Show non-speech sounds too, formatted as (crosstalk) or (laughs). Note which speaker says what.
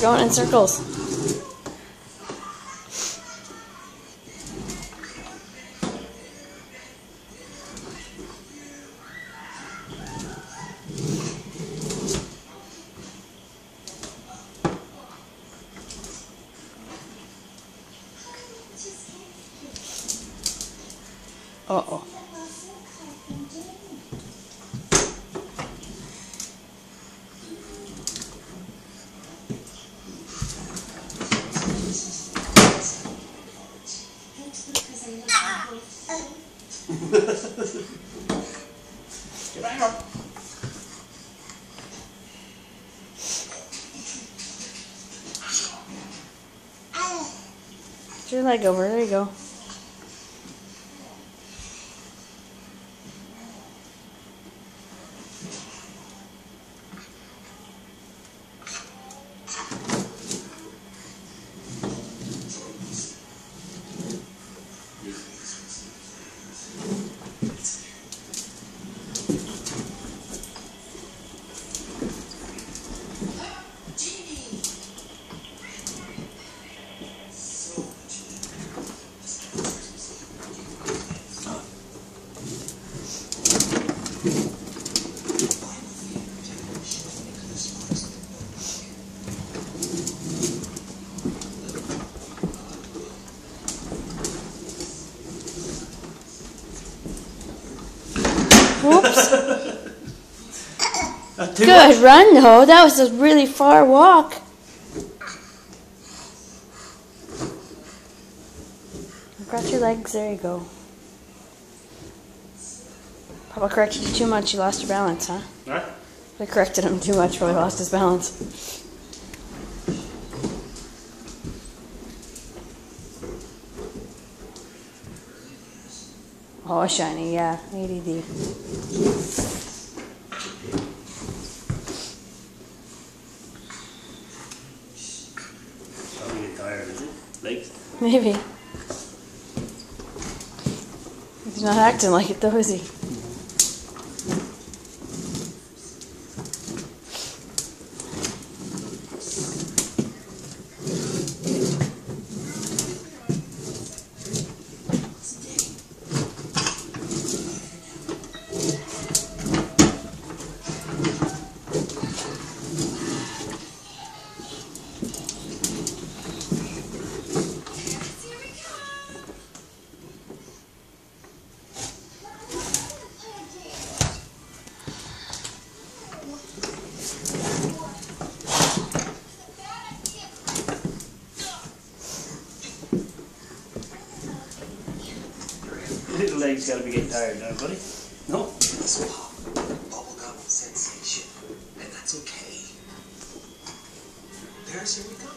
Speaker 1: going in circles. Uh
Speaker 2: Get.
Speaker 1: Get your leg over. There you go. Whoops. (laughs) Good
Speaker 2: much.
Speaker 1: run, though. That was a really far walk. Across your legs. There you go. Papa corrected you too much. You lost your balance, huh? I corrected him too much. Probably lost his balance. Oh, shiny. Yeah. ADD.
Speaker 2: Probably tired, is it? Legs?
Speaker 1: Maybe. He's not acting like it though, is he?
Speaker 2: little legs got to be getting tired now, buddy. No? Bubblegum sensation, and that's okay. There's we go.